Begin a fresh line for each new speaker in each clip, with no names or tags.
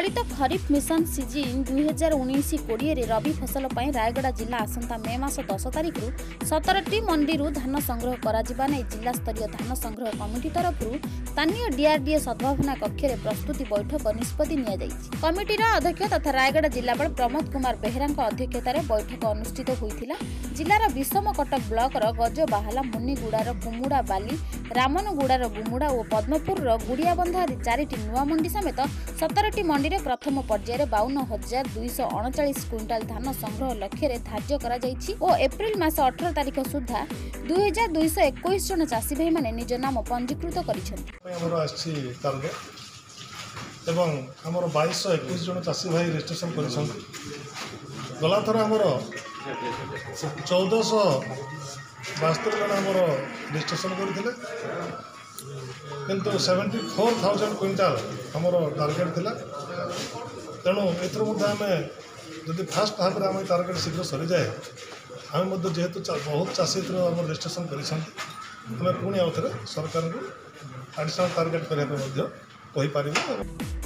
ଚଳିତ kharif mission season ଦୁଇ ହଜାର ଉଣେଇଶ କୋଡ଼ିଏରେ ରବି ଫସଲ ପାଇଁ ରାୟଗଡ଼ା ଜିଲ୍ଲା ଆସନ୍ତା ମେ ମାସ ଦଶ ତାରିଖରୁ ସତରଟି ମଣ୍ଡିରୁ ଧାନ ସଂଗ୍ରହ କରାଯିବା ନେଇ ଜିଲ୍ଲାସ୍ତରୀୟ ଧାନ ସଂଗ୍ରହ କମିଟି ତରଫରୁ ସ୍ଥାନୀୟ ଡିଆର୍ଡିଏ ସଦ୍ଭାବନା କକ୍ଷରେ ପ୍ରସ୍ତୁତି ବୈଠକ ନିଷ୍ପତ୍ତି ନିଆଯାଇଛି। କମିଟିର ଅଧ୍ୟକ୍ଷ ତଥା ରାୟଗଡ଼ା ଜିଲ୍ଲାପାଳ ପ୍ରମୋଦ କୁମାର ବେହେରାଙ୍କ ଅଧ୍ୟକ୍ଷତାରେ ବୈଠକ ଅନୁଷ୍ଠିତ ହୋଇଥିଲା। ଜିଲ୍ଲାର ବିଷମକଟକ ବ୍ଲକର ଗଜବାହାଲା ମୁନିଗୁଡ଼ାର କୁମୁଡ଼ା ବାଲି ରାମନଗୁଡ଼ାର ଗୁମୁଡ଼ା ଓ ପଦ୍ମପୁରର ଗୁଡ଼ିଆବନ୍ଧ ଚାରିଟି ନୂଆ ମଣ୍ଡି ସମେତ ସତରଟି ମଣ୍ଡିରେ ପ୍ରଥମ ପର୍ଯ୍ୟାୟରେ ବାଉନ ହଜାର ଦୁଇଶହ ଅଣଚାଳିଶ କୁଇଣ୍ଟାଲ ଧାନ ସଂଗ୍ରହ ଲକ୍ଷ୍ୟରେ ଧାର୍ଯ୍ୟ କରାଯାଇଛି ଓ ଏପ୍ରିଲ ମାସ ଅଠର ତାରିଖ ସୁଦ୍ଧା ଦୁଇ ହଜାର ଦୁଇଶହ ଏକୋଇଶ ଜଣ ଚାଷୀ ଭାଇମାନେ ନିଜ ନାମ ପଞ୍ଜୀକୃତ କରିଛନ୍ତି।
ପାଇଁ ଆମର ଆସିଛି ଟାର୍ଗେଟ୍ ଏବଂ ଆମର ବାଇଶଶହ ଏକୋଇଶ ଜଣ ଚାଷୀ ଭାଇ ରେଜିଷ୍ଟ୍ରେସନ୍ କରିଛନ୍ତି। ଗଲାଥର ଆମର ଚଉଦଶହ ବାସ୍ତରୀ ଜଣ ଆମର ରେଜିଷ୍ଟ୍ରେସନ୍ କରିଥିଲେ। କିନ୍ତୁ ସେଭେଣ୍ଟି ଫୋର୍ ଥାଉଜେଣ୍ଡ କୁଇଣ୍ଟାଲ ଆମର ଟାର୍ଗେଟ୍ ଥିଲା। ତେଣୁ ଏଥିରୁ ମଧ୍ୟ ଆମେ ଯଦି ଫାଷ୍ଟ ହାଫ୍ରେ ଆମ ଟାର୍ଗେଟ୍ ଶୀଘ୍ର ସରିଯାଏ ଆମେ ମଧ୍ୟ ଯେହେତୁ ଚା- ବହୁତ ଚାଷୀ ଏଥିରୁ ଆମର ରେଜିଷ୍ଟ୍ରେସନ୍ କରିଛନ୍ତି ଆମେ ପୁଣି ଆଉ ଥରେ ସରକାରଙ୍କୁ ଆଡ଼ିସନାଲ୍ ଟାର୍ଗେଟ୍ କରିବା ପାଇଁ ମଧ୍ୟ କହିପାରିବୁ।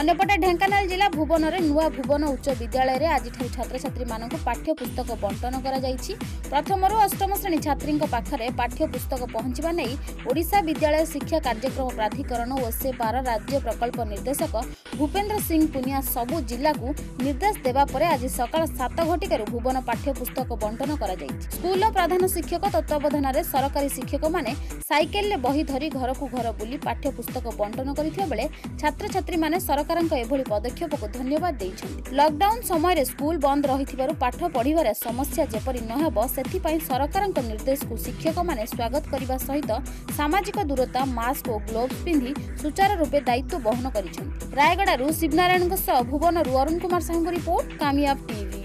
ଅନ୍ୟପଟେ ଢେଙ୍କାନାଳ ଜିଲ୍ଲା ଭୁବନରେ ନୂଆ ଭୁବନ ଉଚ୍ଚ ବିଦ୍ୟାଳୟରେ ଆଜିଠାରୁ ଛାତ୍ରଛାତ୍ରୀମାନଙ୍କୁ ପାଠ୍ୟ ପୁସ୍ତକ ବଣ୍ଟନ କରାଯାଇଛି। ପ୍ରଥମରୁ ଅଷ୍ଟମ ଶ୍ରେଣୀ ଛାତ୍ରୀଙ୍କ ପାଖରେ ପାଠ୍ୟ ପୁସ୍ତକ ପହଞ୍ଚିବା ନେଇ ଓଡ଼ିଶା ବିଦ୍ୟାଳୟ ଶିକ୍ଷା କାର୍ଯ୍ୟକ୍ରମ ପ୍ରାଧିକରଣ ଓ ସେ ବାର ରାଜ୍ୟ ପ୍ରକଳ୍ପ ନିର୍ଦ୍ଦେଶକ ଭୂପେନ୍ଦ୍ର ସିଂ ପୁନିଆ ସବୁ ଜିଲ୍ଲାକୁ ନିର୍ଦ୍ଦେଶ ଦେବା ପରେ ଆଜି ସକାଳ ସାତ ଘଟିକାରୁ ଭୁବନ ପାଠ୍ୟ ପୁସ୍ତକ ବଣ୍ଟନ କରାଯାଇଛି। ସ୍କୁଲର ପ୍ରଧାନ ଶିକ୍ଷକ ତତ୍ତ୍ୱାବଧାନରେ ସରକାରୀ ଶିକ୍ଷକମାନେ ସାଇକେଲରେ ବହି ଧରି ଘରକୁ ଘର ବୁଲି ପାଠ୍ୟ ପୁସ୍ତକ ବଣ୍ଟନ କରିଥିବା ବେଳେ ଛାତ୍ରଛାତ୍ରୀମାନେ ସରକାରଙ୍କ ଏଭଳି ପଦକ୍ଷେପକୁ ଧନ୍ୟବାଦ ଦେଇଛନ୍ତି। ଲକଡାଉନ ସମୟରେ ସ୍କୁଲ ବନ୍ଦ ରହିଥିବାରୁ ପାଠ ପଢ଼ିବାରେ ସମସ୍ୟା ଯେପରି ନ ହେବ ସେଥିପାଇଁ ସରକାରଙ୍କ ନିର୍ଦ୍ଦେଶକୁ ଶିକ୍ଷକମାନେ ସ୍ୱାଗତ କରିବା ସହିତ ସାମାଜିକ ଦୂରତା ମାସ୍କ ଓ ଗ୍ଲୋଭ୍ସ ପିନ୍ଧି ସୁଚାରୁ ରୂପେ ଦାୟିତ୍ୱ ବହନ କରିଛନ୍ତି। ରାୟଗଡ଼ାରୁ ଶିବନାରାୟଣଙ୍କ ସହ ଭୁବନରୁ ଅରୁଣ କୁମାର ସାହୁଙ୍କ ରିପୋର୍ଟ କାମିୟାବ ଟିଭି।